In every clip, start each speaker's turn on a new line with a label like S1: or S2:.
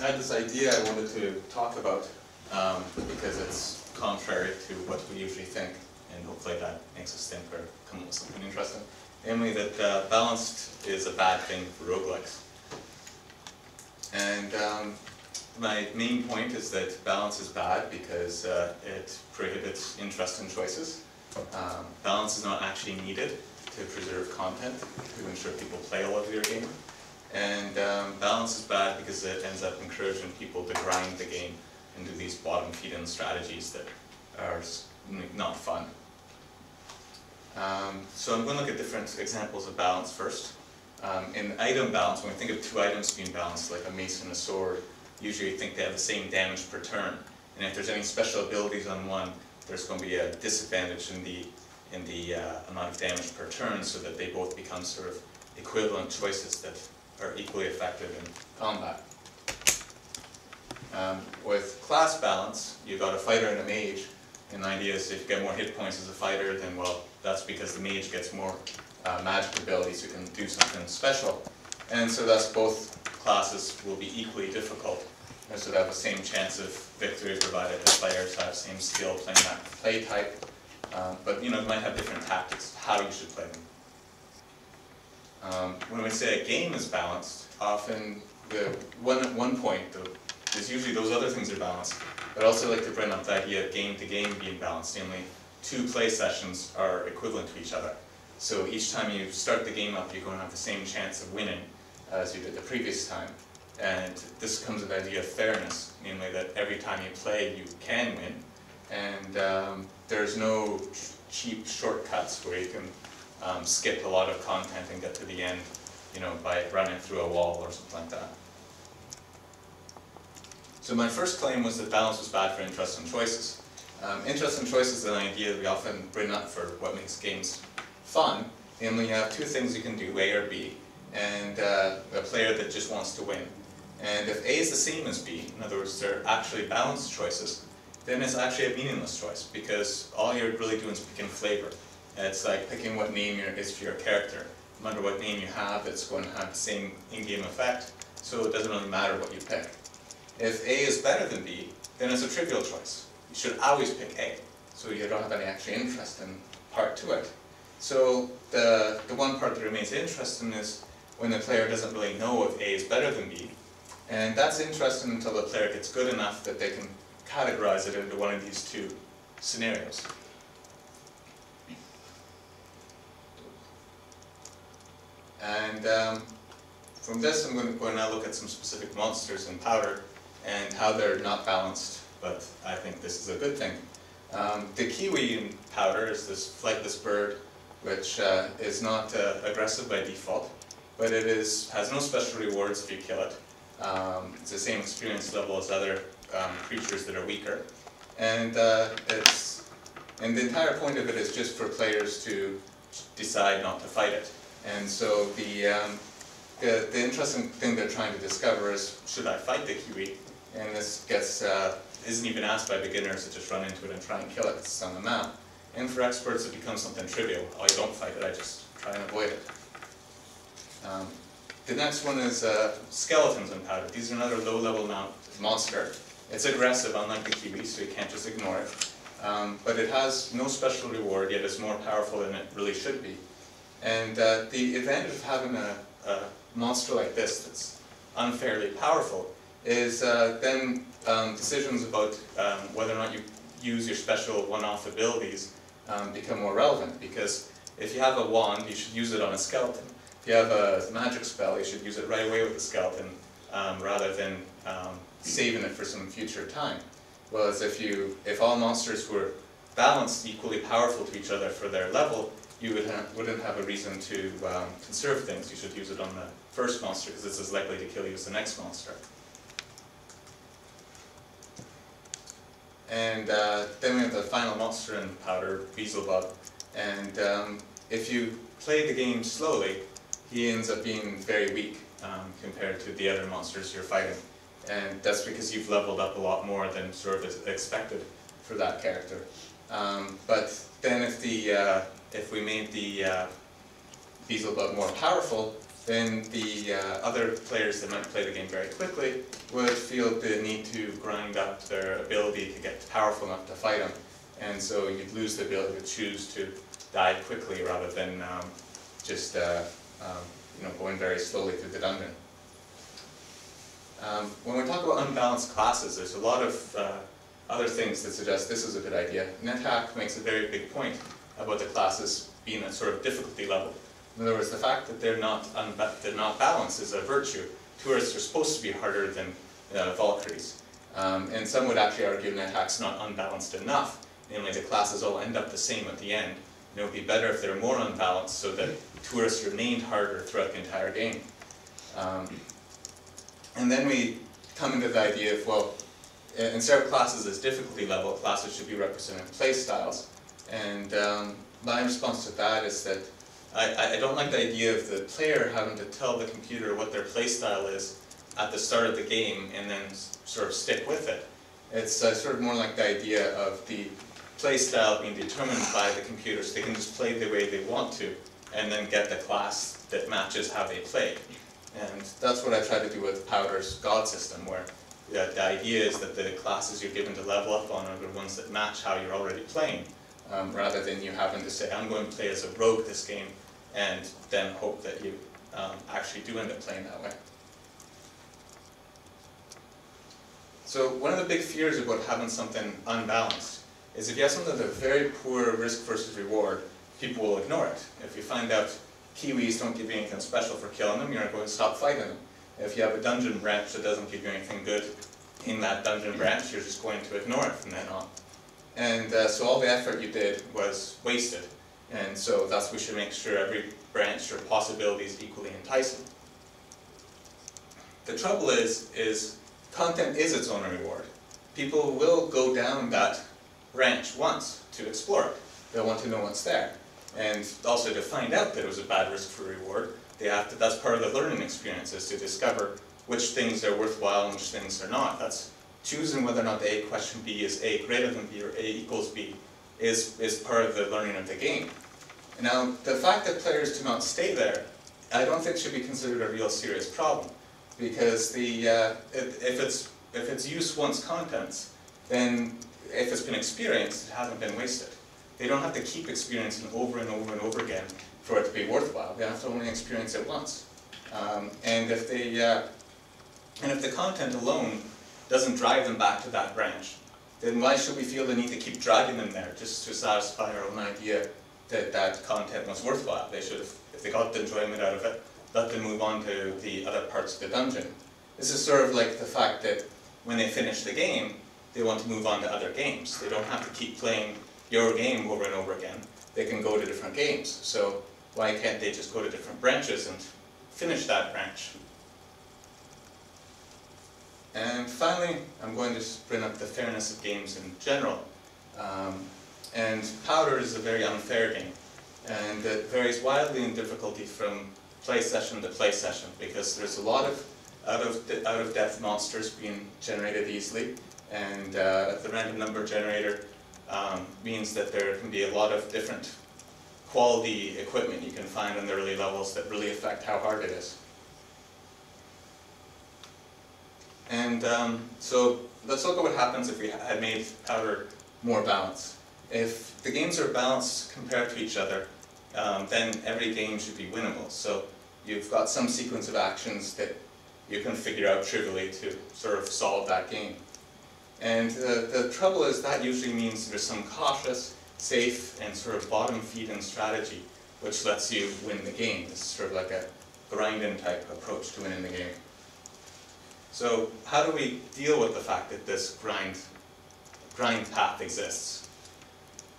S1: I had this idea I wanted to talk about um, because it's contrary to what we usually think, and hopefully that makes us think or come up with something interesting. Namely, that uh, balanced is a bad thing for roguelikes. And um, my main point is that balance is bad because uh, it prohibits interesting choices. Um, balance is not actually needed to preserve content, to ensure people play a lot of your game. And um, balance is bad because it ends up encouraging people to grind the game and do these bottom feed-in strategies that are not fun. Um, so I'm going to look at different examples of balance first. Um, in item balance, when we think of two items being balanced, like a mace and a sword, usually think they have the same damage per turn. And if there's any special abilities on one, there's going to be a disadvantage in the in the uh, amount of damage per turn so that they both become sort of equivalent choices that equally effective in combat. Um, with class balance, you've got a fighter and a mage, and the idea is if you get more hit points as a fighter, then well, that's because the mage gets more uh, magic abilities who can do something special. And so thus both classes will be equally difficult. And so they have the same chance of victory provided the players have same skill playing that play type. Um, but you know, might have different tactics, how you should play them. Um, when we say a game is balanced, often the one, one point is usually those other things are balanced, but I also like to bring up the idea of game to game being balanced, namely two play sessions are equivalent to each other. So each time you start the game up, you're going to have the same chance of winning as you did the previous time. And this comes with the idea of fairness, namely that every time you play, you can win. And um, there's no cheap shortcuts where you can um, skip a lot of content and get to the end, you know, by running through a wall or something like that. So my first claim was that balance was bad for interest and choices. Um, interest and choices is an idea that we often bring up for what makes games fun. Namely, you have two things you can do, A or B, and uh, a player that just wants to win. And if A is the same as B, in other words, they're actually balanced choices, then it's actually a meaningless choice because all you're really doing is picking flavor. It's like picking what name is for your character. No matter what name you have, it's going to have the same in-game effect, so it doesn't really matter what you pick. If A is better than B, then it's a trivial choice. You should always pick A, so you don't have any actual interest in part to it. So the, the one part that remains interesting is when the player doesn't really know if A is better than B, and that's interesting until the player gets good enough that they can categorize it into one of these two scenarios. And um, from this, I'm going to, now look at some specific monsters in Powder and how they're not balanced, but I think this is a good thing. Um, the kiwi in Powder is this flightless bird, which uh, is not uh, aggressive by default, but it is has no special rewards if you kill it. Um, it's the same experience level as other um, creatures that are weaker, and uh, it's and the entire point of it is just for players to decide not to fight it. And so the, um, the, the, interesting thing they're trying to discover is, should I fight the kiwi? And this gets, uh, isn't even asked by beginners to just run into it and try and kill it, it's on the map. And for experts it becomes something trivial. Oh, I don't fight it, I just try and avoid it. Um, the next one is uh, skeletons in powder. These are another low-level monster. It's aggressive, unlike the kiwi, so you can't just ignore it. Um, but it has no special reward, yet it's more powerful than it really should be. And uh, the advantage of having a, a, monster like this that's unfairly powerful is uh, then um, decisions about um, whether or not you use your special one-off abilities um, become more relevant because if you have a wand, you should use it on a skeleton. If you have a magic spell, you should use it right away with the skeleton um, rather than um, saving it for some future time. Whereas if you, if all monsters were balanced equally powerful to each other for their level, you would have, wouldn't have a reason to um, conserve things. You should use it on the first monster because it's as likely to kill you as the next monster. And uh, then we have the final monster in Powder, Beelzebub. And um, if you play the game slowly, he ends up being very weak um, compared to the other monsters you're fighting. And that's because you've leveled up a lot more than sort of expected for that character. Um, but then if the uh, if we made the uh, Beelzebub more powerful, then the uh, other players that might play the game very quickly would feel the need to grind up their ability to get powerful enough to fight them. And so you'd lose the ability to choose to die quickly rather than um, just uh, um, you know, going very slowly through the dungeon. Um, when we talk about unbalanced classes, there's a lot of uh, other things that suggest this is a good idea. NetHack makes a very big point about the classes being a sort of difficulty level. In other words, the fact that they're not, they're not balanced is a virtue. Tourists are supposed to be harder than uh, Valkyries. Um, and some would actually argue NetHack's not unbalanced enough, namely the classes all end up the same at the end. And it would be better if they're more unbalanced so that tourists remained harder throughout the entire game. Um, and then we come into the idea of, well, instead of classes as difficulty level, classes should be representing play styles. And um, my response to that is that I, I don't like the idea of the player having to tell the computer what their playstyle is at the start of the game and then sort of stick with it. It's uh, sort of more like the idea of the playstyle being determined by the computer so they can just play the way they want to and then get the class that matches how they play. And that's what I try to do with Powder's God system where the, the idea is that the classes you're given to level up on are the ones that match how you're already playing um, rather than you having to say, I'm going to play as a rogue this game, and then hope that you um, actually do end up playing that way. So one of the big fears about having something unbalanced is if you have something that's a very poor risk versus reward, people will ignore it. If you find out Kiwis don't give you anything special for killing them, you're not going to stop fighting them. If you have a dungeon branch that doesn't give you anything good in that dungeon branch, you're just going to ignore it from then on. And uh, so all the effort you did was wasted. And so thus we should make sure every branch or possibility is equally enticing. The trouble is, is content is its own reward. People will go down that branch once to explore it. They'll want to know what's there. And also to find out that it was a bad risk for reward, they have to, that's part of the learning experience, is to discover which things are worthwhile and which things are not. That's choosing whether or not the A question B is A greater than B or A equals B is, is part of the learning of the game. Now, the fact that players do not stay there, I don't think should be considered a real serious problem. Because the, uh, if, it's, if it's use once contents, then if it's been experienced, it hasn't been wasted. They don't have to keep experiencing over and over and over again for it to be worthwhile. They have to only experience it once. Um, and if they, uh, and if the content alone doesn't drive them back to that branch, then why should we feel the need to keep dragging them there just to satisfy our own idea that that content was worthwhile? They should have, if they got the enjoyment out of it, let them move on to the other parts of the dungeon. This is sort of like the fact that when they finish the game, they want to move on to other games. They don't have to keep playing your game over and over again. They can go to different games. So why can't they just go to different branches and finish that branch? And finally, I'm going to bring up the fairness of games in general. Um, and Powder is a very unfair game, and it varies wildly in difficulty from play session to play session, because there's a lot of out of out of depth monsters being generated easily, and uh, the random number generator um, means that there can be a lot of different quality equipment you can find in the early levels that really affect how hard it is. And um, so let's look at what happens if we had made powder more balanced. If the games are balanced compared to each other, um, then every game should be winnable. So you've got some sequence of actions that you can figure out trivially to sort of solve that game. And the, the trouble is that usually means there's some cautious, safe, and sort of bottom-feeding strategy which lets you win the game. Is sort of like a grinding type approach to winning the game. So how do we deal with the fact that this grind, grind path exists?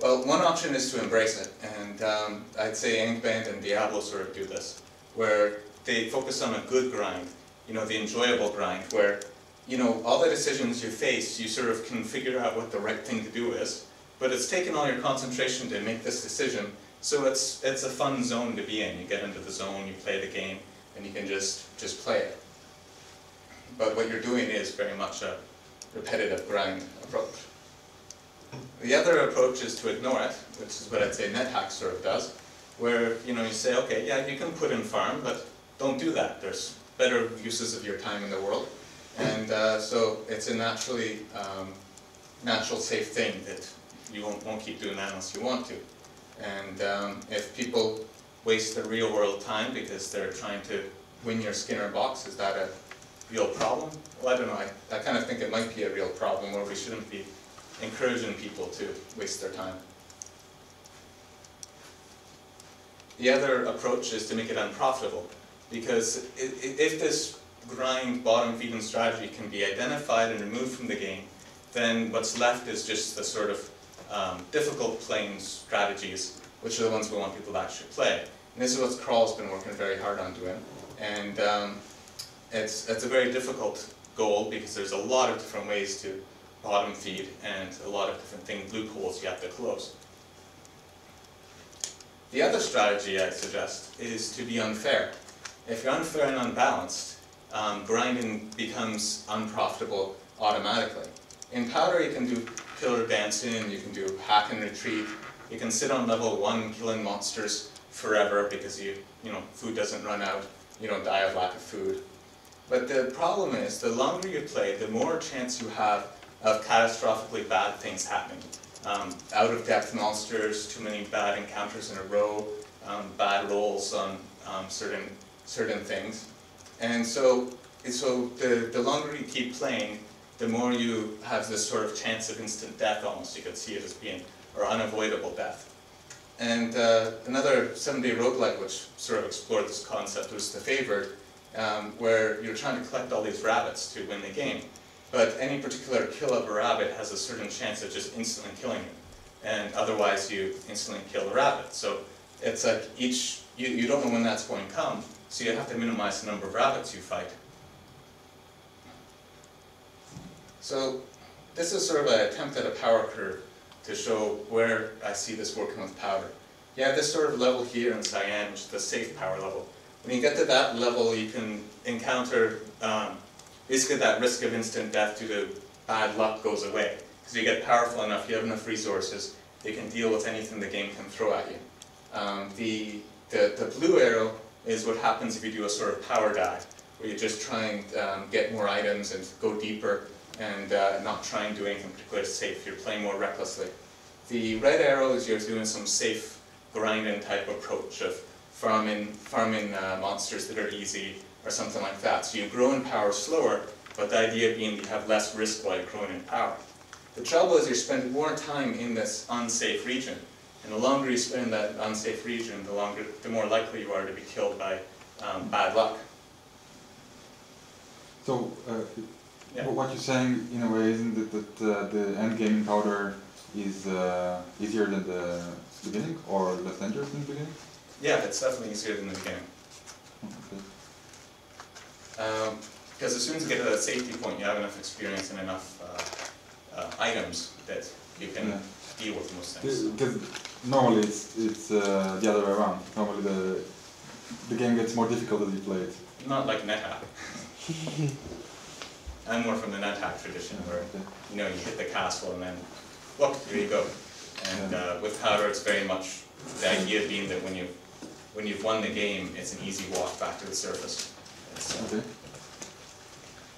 S1: Well, one option is to embrace it, and um, I'd say Angband and Diablo sort of do this, where they focus on a good grind, you know, the enjoyable grind, where, you know, all the decisions you face, you sort of can figure out what the right thing to do is, but it's taken all your concentration to make this decision, so it's, it's a fun zone to be in. You get into the zone, you play the game, and you can just, just play it. But what you're doing is very much a repetitive grind approach. The other approach is to ignore it, which is what I'd say NetHack sort of does, where you know you say, okay, yeah, you can put in farm, but don't do that. There's better uses of your time in the world. And uh, so it's a naturally, um, natural safe thing that you won't, won't, keep doing that unless you want to. And um, if people waste their real world time because they're trying to win your Skinner box, is that a real problem? Well, I don't know. I, I kind of think it might be a real problem where we shouldn't be encouraging people to waste their time. The other approach is to make it unprofitable because if this grind bottom feeding strategy can be identified and removed from the game, then what's left is just the sort of um, difficult playing strategies, which are the ones we want people to actually play. And this is what Crawl's been working very hard on doing. And um, it's, it's a very difficult goal because there's a lot of different ways to bottom feed and a lot of different things, loopholes you have to close. The other strategy I suggest is to be unfair. If you're unfair and unbalanced, um, grinding becomes unprofitable automatically. In Powder you can do pillar dancing, you can do hack and retreat, you can sit on level 1 killing monsters forever because you, you know, food doesn't run out, you don't die of lack of food. But the problem is, the longer you play, the more chance you have of catastrophically bad things happening. Um, out-of-depth monsters, too many bad encounters in a row, um, bad rolls on um, certain, certain things. And so, so the, the longer you keep playing, the more you have this sort of chance of instant death almost. You could see it as being, or unavoidable death. And uh, another seven-day roguelike which sort of explored this concept was The Favored, um, where you're trying to collect all these rabbits to win the game. But any particular kill of a rabbit has a certain chance of just instantly killing you. And otherwise you instantly kill the rabbit. So it's like each, you, you don't know when that's going to come, so you have to minimize the number of rabbits you fight. So this is sort of an attempt at a power curve to show where I see this working with powder. You have this sort of level here in cyan, which is the safe power level. When you get to that level, you can encounter um, basically that risk of instant death due to bad luck goes away. Because you get powerful enough, you have enough resources, you can deal with anything the game can throw at you. Um, the, the, the blue arrow is what happens if you do a sort of power dive, where you just try and um, get more items and go deeper and uh, not try and do anything particularly safe. You're playing more recklessly. The red arrow is you're doing some safe grinding type approach of farming, farming uh, monsters that are easy or something like that. So you grow in power slower, but the idea being you have less risk while growing in power. The trouble is you spend more time in this unsafe region, and the longer you spend in that unsafe region, the longer, the more likely you are to be killed by um, bad luck.
S2: So, uh, yeah. what you're saying in a way isn't it that uh, the end game in powder is uh, easier than the beginning, or less dangerous than the beginning?
S1: Yeah, it's definitely easier than the beginning. Okay. Um, because as soon as you get to that safety point, you have enough experience and enough uh, uh, items that you can yeah. deal with most things.
S2: Because normally it's, it's uh, the other way around. Normally the, the game gets more difficult as you play it.
S1: Not like NetHack. I'm more from the NetHack tradition where you know you hit the castle and then look, here you go. And uh, with Powder it's very much the idea being that when you when you've won the game, it's an easy walk back to the surface. Okay.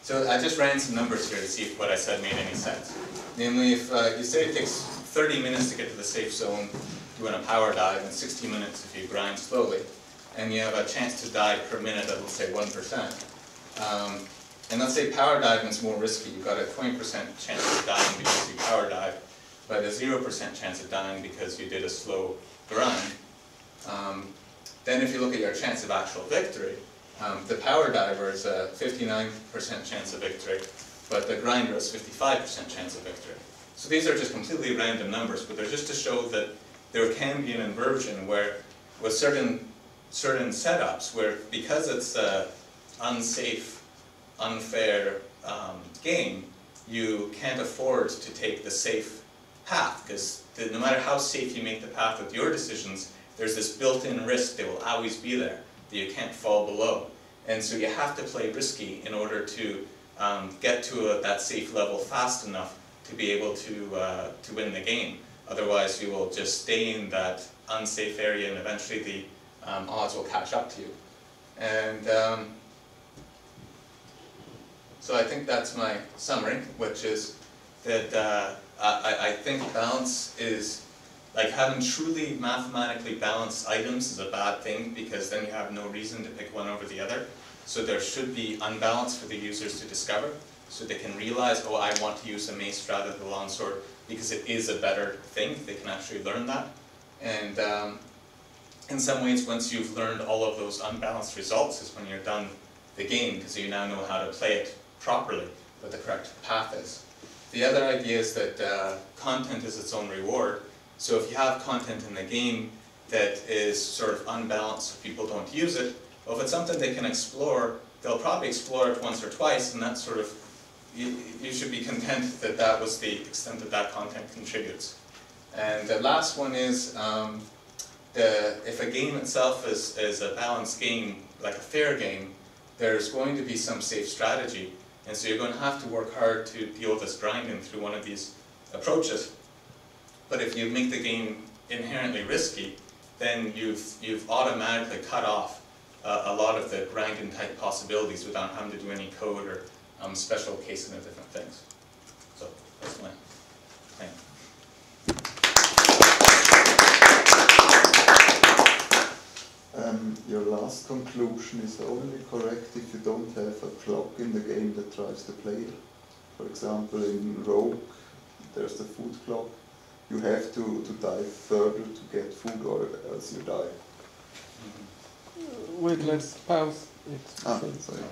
S1: So I just ran some numbers here to see if what I said made any sense. Namely, if uh, you say it takes 30 minutes to get to the safe zone doing a power dive, and 60 minutes if you grind slowly, and you have a chance to die per minute of, let's say, 1%. Um, and let's say power diving is more risky. You've got a 20% chance of dying because you power dive, but a 0% chance of dying because you did a slow grind. Um, then if you look at your chance of actual victory, um, the power diver is a 59% chance of victory, but the grinder is 55% chance of victory. So these are just completely random numbers, but they're just to show that there can be an inversion where with certain certain setups where because it's an unsafe, unfair um, game, you can't afford to take the safe path because no matter how safe you make the path with your decisions, there's this built-in risk that will always be there, that you can't fall below. And so you have to play risky in order to um, get to a, that safe level fast enough to be able to, uh, to win the game. Otherwise you will just stay in that unsafe area and eventually the um, odds will catch up to you. And um, so I think that's my summary, which is that uh, I, I think balance is like having truly mathematically balanced items is a bad thing because then you have no reason to pick one over the other. So there should be unbalance for the users to discover so they can realize, oh, I want to use a mace rather than a longsword because it is a better thing. They can actually learn that. And um, in some ways, once you've learned all of those unbalanced results is when you're done the game because you now know how to play it properly, what the correct path is. The other idea is that uh, content is its own reward. So if you have content in the game that is sort of unbalanced people don't use it, well, if it's something they can explore, they'll probably explore it once or twice, and that's sort of, you, you should be content that that was the extent that that content contributes. And the last one is, um, the, if a game itself is, is a balanced game, like a fair game, there's going to be some safe strategy. And so you're going to have to work hard to deal with this grinding through one of these approaches. But if you make the game inherently risky, then you've, you've automatically cut off uh, a lot of the grinding type possibilities without having to do any code or um, special casing of different things. So that's my thing.
S3: Um, your last conclusion is only correct if you don't have a clock in the game that drives the player. For example, in Rogue, there's the food clock. You have to, to dive further to get food or else you die.
S1: Mhm.
S4: Wait, let's pause it.
S3: Ah, sorry.